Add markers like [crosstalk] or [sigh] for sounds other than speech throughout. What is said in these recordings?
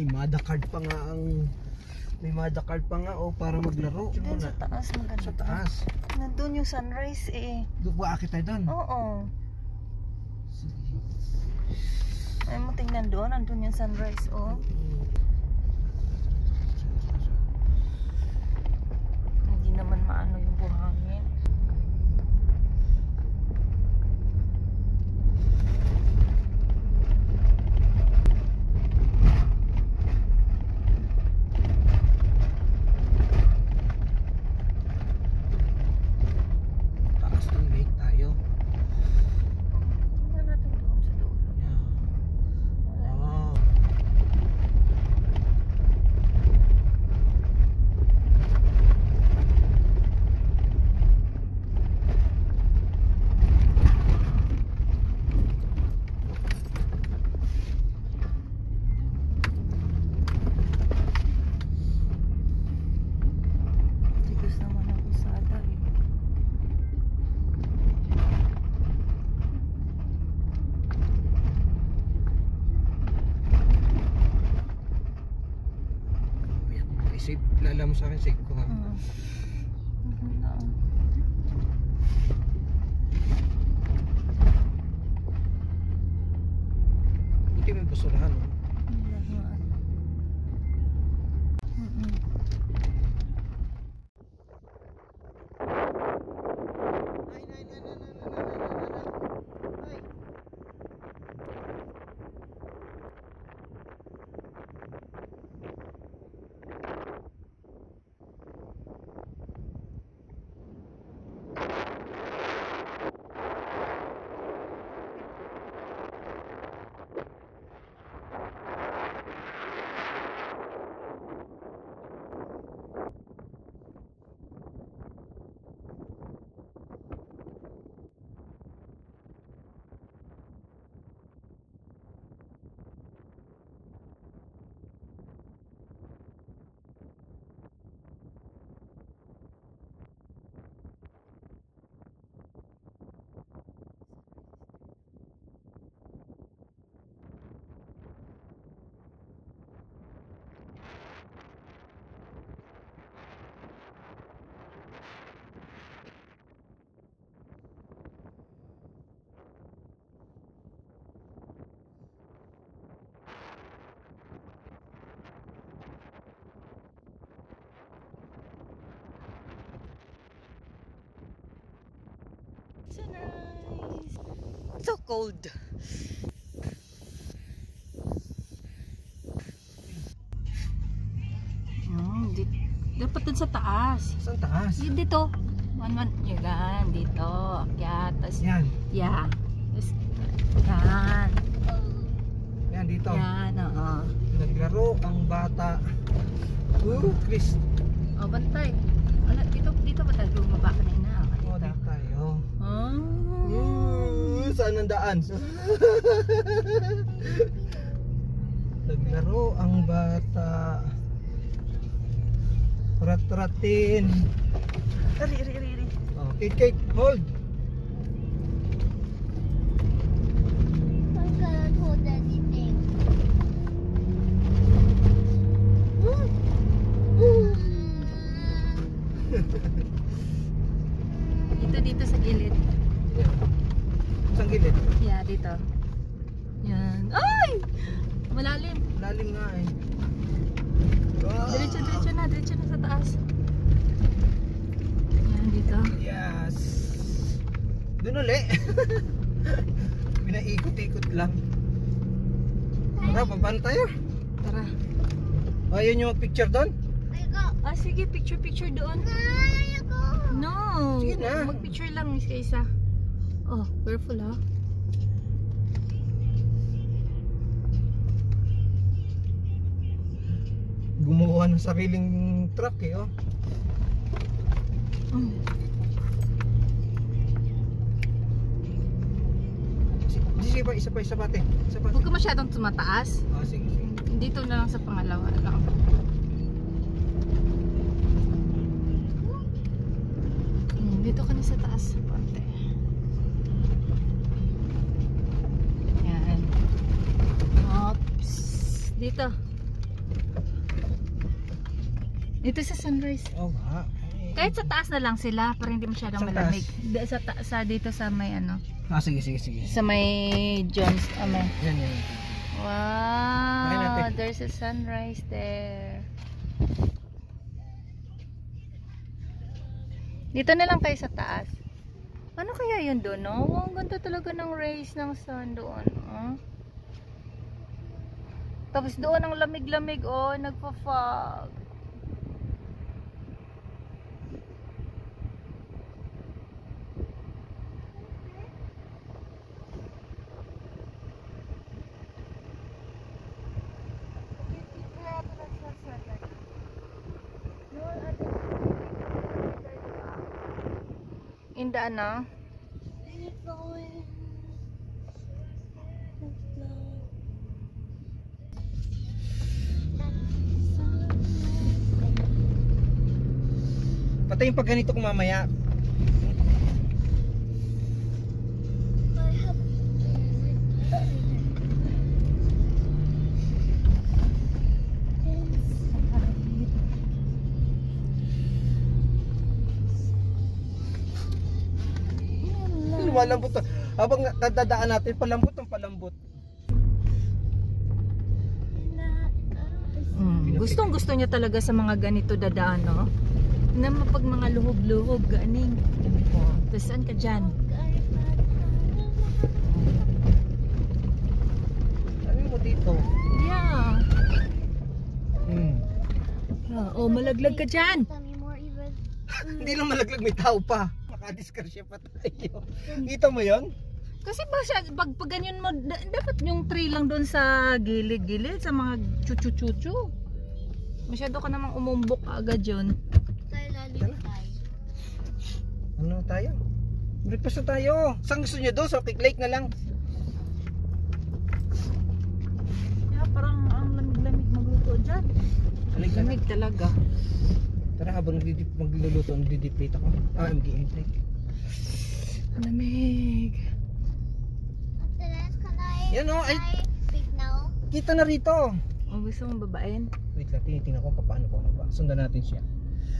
may Mada card pa nga ang may Mada card pa nga oh para maglaro. Doon sa taas maganda. Sa taas. Nandun yung sunrise eh. Doon ba akit tayo doon? Oo. Sige. Ay mo tingnan doon. Nandun yung sunrise oh. Hindi naman maano yung buhangin. Taas ng lake tayo. Tingnan natin doon sa dulo. Yeah. Wow. Tigas naman ang usada eh. Yan. Ay, safe. Lala mo sa akin, safe ko ha. Mm. Oo. Buti may basurahan. Oh. Sunrise! So cold. Hmm, di, dapat dun sa taas. Saan taas? Yun dito. One, one. Yan, dito. Akyat. Tapos, Yan. yeah. Tapos, yan. Yan dito. Yan, oo. Naglaro ang bata. Uh, Chris. O, bantay. Wala, dito, dito ba tayo bumaba ka na ina? Oh, dito tayo. Ah. Uh, saan ang daan? [laughs] Naglaro ang bata. Rat-ratin. Ari, ari, ari, ari. Oh, cake, cake, hold. I cannot hold anything. Dito, dito sa gilid. Yan. Saan gilid? Yeah, dito. Yan. Ay! Malalim. Lalim nga eh. Ah. Diretso, diretso na. Diretso na sa taas. Yan, dito. Yes. Doon uli. [laughs] Pinaikot-ikot lang. Tara, babaan tayo. Tara. Oh, yun yung picture doon? Ah, sige. Picture, picture doon. No. Sige na. Mag-picture lang isa-isa. Oh, careful ha. Gumawa ng sariling truck eh, oh. Mm. Si- Sige pa, isa pa, isa pa, te. Isa pa. Huwag ka masyadong tumataas. Oh, sige, sige. Dito na lang sa pangalawa lang. Mm, dito ka na sa taas. Dito. Dito sa sunrise. Oo nga. Kahit sa taas na lang sila para hindi masyadong Saan malamig. Da- Sa, ta- sa dito sa may ano, Ah, sige, sige, sige. sa may Jones, ah, may Yan, yan. Wow, natin. there's a sunrise there. Dito na lang tayo sa taas. Ano kaya yun doon, no? Wow, ang ganda talaga ng rays ng sun doon. Oh. Tapos doon ang lamig-lamig, oh, nagpa-fog. In the yung pag ganito ko mamaya. Lumalambot to. Habang dadaan natin, palambot ang palambot. Mm, gustong gusto niya talaga sa mga ganito dadaan, no? Na pag mga luhog-luhog, ganing. Oh, tapos saan ka dyan? Sabi mo dito. Yeah. Ah, oh, malaglag ka dyan. Hindi lang malaglag, may tao pa. Makadiskarsya pa tayo. Kita mo yon? Kasi ba siya, pag, pag ganyan mo, da- dapat yung tree lang doon sa gilid-gilid, sa mga chuchu-chuchu. Masyado ka namang umumbok agad yun. Ano tayo? Breakfast na tayo. Saan gusto nyo doon? Sa Pick Lake na lang. Kaya parang ang lamig-lamig magluto dyan. Na. Lamig talaga. Tara habang magluluto, nagdidiplate ako. Ah, MGM plate. Lamig. I, Yan o, ay, I speak now? kita na rito. Oh, gusto mong babain? Wait lang, tinitingnan ko pa paano ko ba. Sundan natin siya.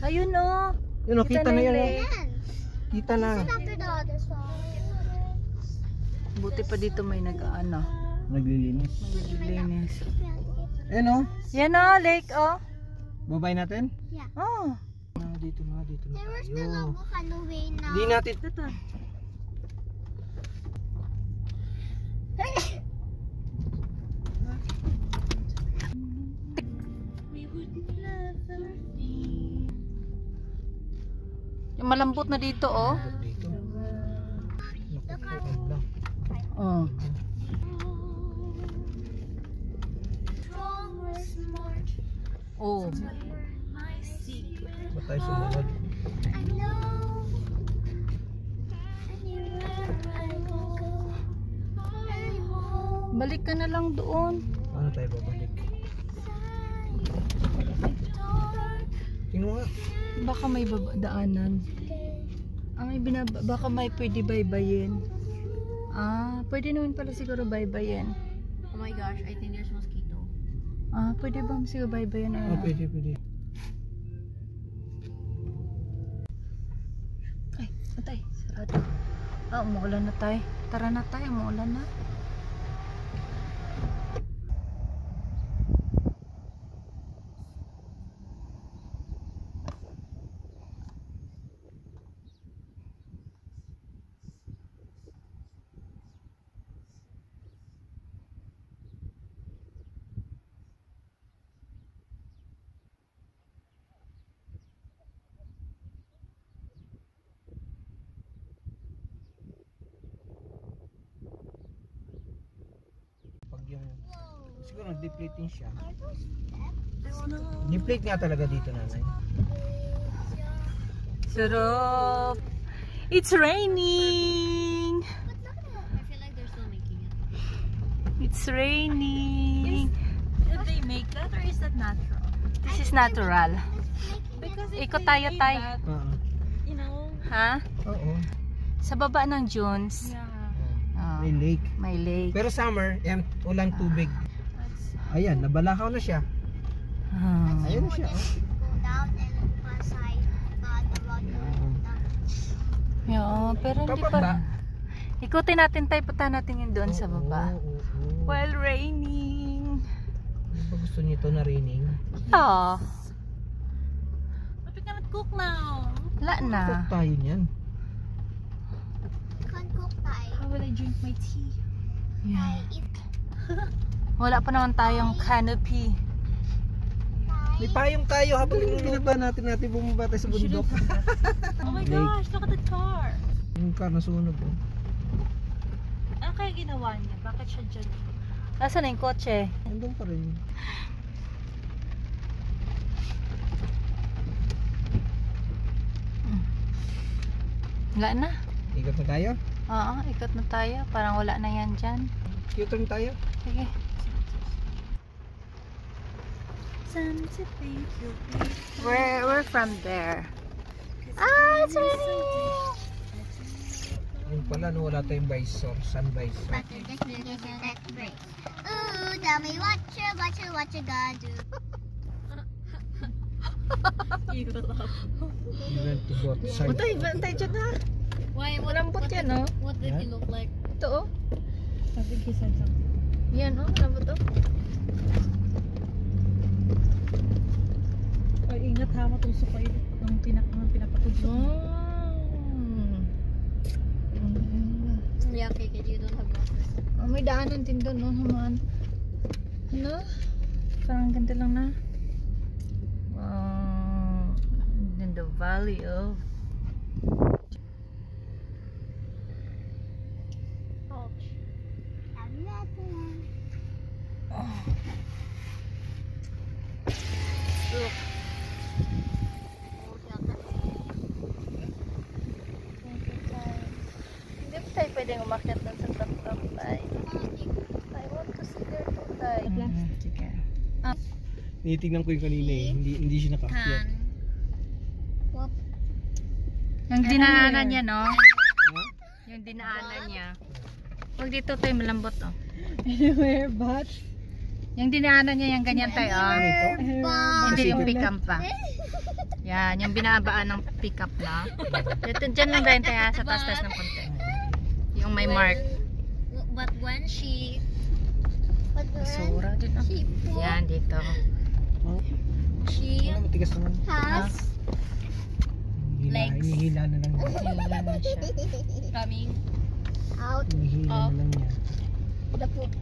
Ayun oh. Yun o, kita, Kita na na yan. Oh. Kita na. Buti pa dito may nag-ano. Naglilinis. Naglilinis. Ayan o. Yan oh, lake oh. Babay natin. Oh. Ah, dito na, dito na There was the logo Halloween now. Di natin. Ito. Yung malambot na dito oh. Oh. Oh. Ba't tayo sumunod? Balik ka na lang doon. Paano tayo babalik? Tingnan mo nga. Baka may daanan. Ang ibinaba, baka may pwede baybayin. Ah, pwede naman pala siguro baybayin. Oh my gosh, I think there's mosquito. Ah, pwede ba siguro baybayin? Ah, Ayun. pwede, pwede. Ay, atay, sarado. Ah, umuulan na tayo. Tara na tayo, umuulan na. Yung... Siguro din siya. Steps? Deplate nga talaga dito nanay. Sarap! It's raining! But look at that. I feel like they're still making it. It's raining! Did they make that or is that natural? This is natural. Because Ikot tayo, tay. Oo. you know, Ha? Oo. Sa baba ng dunes, yeah. Ah, May lake. may lake. Pero summer, yan, walang tubig. Ayan, nabalakaw na siya. Ah. Ayun na siya. oh. Ayan. Yeah, pero hindi pa. Ikutin natin tayo, punta natin yun doon sa baba. Oo, oo, oo. While raining. Ano ba gusto nito na raining? Yeah. But we cannot cook now. Wala na. Cook tayo niyan. Can't cook tayo. How will I drink my tea? Yeah. [laughs] Wala pa naman tayong canopy. May payong tayo habang binaba natin natin bumaba tayo sa bundok. [laughs] Oh my gosh, look at that car. Yung car nasunog oh. Ano kaya ginawa niya? Bakit siya dyan? Nasaan na yung kotse? Nandun pa rin. Wala na. Ikot na tayo. Oo, ikot na tayo. Parang wala na yan dyan. U-turn tayo. Sige. You. We're, we're from there. Ah, it's raining! Yung pala no, wala tayong visor. Sun visor. Break. Ooh, tell me what you, what you, what you gonna do. You love. You went to go outside. Butay, bantay dyan ha. Why? What, Malambot yan, no? what did Yeah. he look like? Ito, oh. I think he said something. Yan, oh. Malambot, oh. Ay, ingat ha, matusok kayo ng pinak ng pinapatusok. Mm. Yeah, okay, because you don't have glasses. Oh, may daanan din doon, no? Hamaan. Ano? Parang ganda lang na. Wow. In the valley of... I'm nothing. Hindi pa tayo pwedeng umakyat doon sa top-top tayo. I want to see their tutay. Mm, sige. Nitingnan ko yung kanina eh. Hindi, hindi siya nakaakyat. Yung dinaanan niya, no? Ha? Yung dinaanan niya. Huwag dito tayo malambot, oh. Anywhere but Yung dinaanan niya, yung ganyan tayo, oh. Ano? Hindi yung Sige. pick-up pa. Yan, yung binabaan ng pick-up na. Dito, dyan lang rin tayo sa taas-taas ng konti. Yung may mark. But when she, but when Sura din, oh. she Yan, dito. Oh, she ano, matigas naman. has Hila, Legs. Hinihila na lang [laughs] niya. Na siya. coming out Hinihila Of. na lang niya. the poop. [laughs]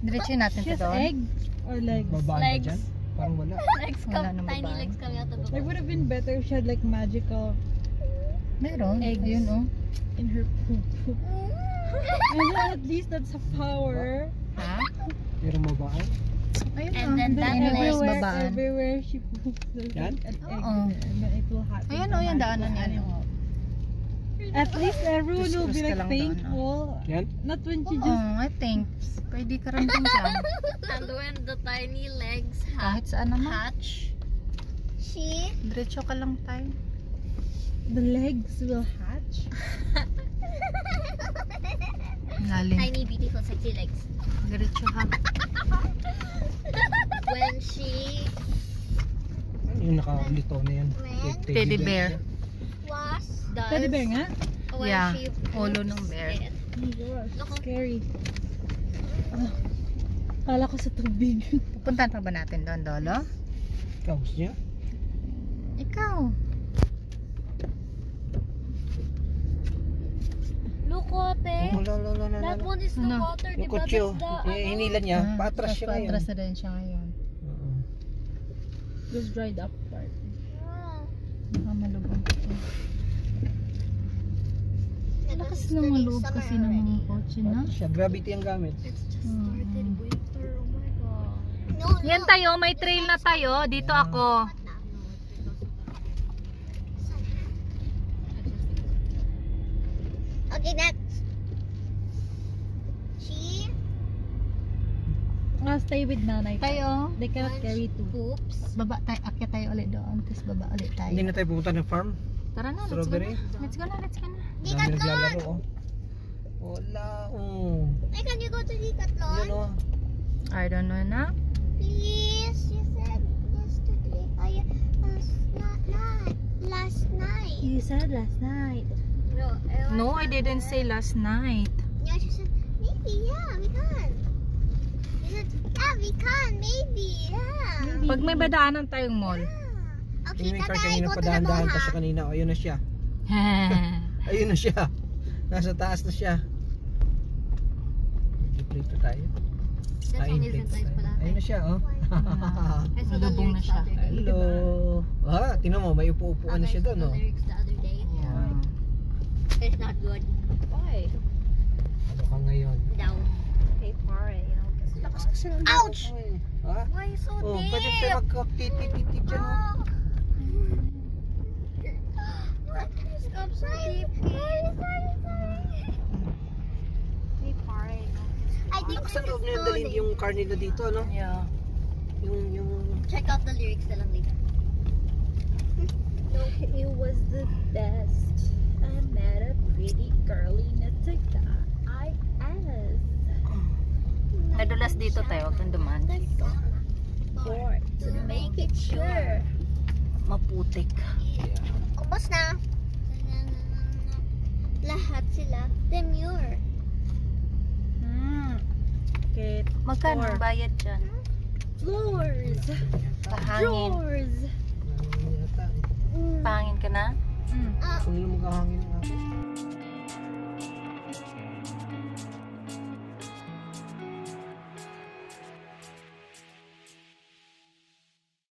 Diretso natin she to has doon. egg or legs. Babaan ba Legs. dyan? Parang wala. Legs Wala come, tiny babae. legs coming out of the It poop. would have been better if she had like magical Meron. Eggs. Ayun, oh. in her poop. [laughs] then at least that's a power. Ha? Pero mabaan. Ayun, And oh. then that everywhere, babaan. everywhere she poops, there's Yan? Oo. Ayun, oh, yung daanan niya. animal. At least everyone will be like thankful. Yan? Not when she Oo, just I think. Pwede ka rin dyan. [laughs] And when the tiny legs naman. hatch, she Diretso ka lang tayo. the legs will hatch. [laughs] Lalim. tiny beautiful sexy legs. Diretso ha. [laughs] When she Ano yung nakalito na yan? When? Teddy bear. was does Teddy bear nga? when Yeah, poops ng bear. Oh my gosh, Loko. scary. Ah, Kala ko sa tubig. Pupuntahan pa ba natin doon, Dolo? Kaus niya? Ikaw. Look, Ote. Wala, wala, wala, wala. That one is the Ano? water, Yung diba? That's kutsi oh. the, Eh, ano? hinila niya. Ah, Patras siya ngayon. Patras na din siya ngayon. Oo. Just dried up part. Ah. Baka malubog ito. Yeah, Lakas that's ng the loob summer kasi ng already. mga kotse na. Patras siya. Gravity ang gamit. It's just Mm. started winter. Oh my god. No, Yan tayo, may trail na tayo. Dito ako. Okay, next. Ah, stay with nanay. Tayo. They cannot carry two. poops. Baba tayo, akyat tayo ulit doon. Tapos baba ulit tayo. Hindi na tayo pupunta ng farm. Tara na, let's go Strawberry. na. Let's go na, let's go na. Naglalaro oh. Wala. Oh. Hey, can you go to Decathlon? Yan oh. I don't know na. Please, you said yesterday. I last night. Last night. You said last night. No, was No, I didn't say last night. Yeah, she said maybe. Yeah, we can. Yeah, we can. Maybe. Yeah. Pag may badaanan tayong mall. yeah. Okay, may car kanina mall, pa siya kanina. O, ayun na siya. [laughs] Ayun na siya. Nasa taas na siya. Prito tayo. Kain. Ayun na siya, oh. [laughs] I saw the Lubong na siya. Hello. Ah, tingnan mo, may upo-upuan na Okay, siya I doon, oh. the lyrics the other day. Yeah. It's not good. Kasi ng Ouch! mo eh. Ha? Why so Oh, deep? pwede tayo magkakititi dyan, oh. Oh. Stop so deep. Sorry, sorry, sorry. Hey, pare, you know. I think Lakas this ang loob is na yung dalhin good. yung car nila dito, ano? Yeah. Yung, yung... Check out the lyrics na lang later. [laughs] It was the best. I met a pretty girl in a TikTok. I asked Nadulas dito tayo, huwag kang dumaan dito. for to make it sure. Maputik. Ubus na. Lahat sila demure. Hmm. Okay. Magkano bayad dyan? Floors. Pahangin. Drawers. Pahangin ka na? Mm. Ah, Kung nila maghahangin ng akin.